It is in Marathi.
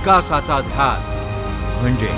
विकासाचा ध्यास म्हणजे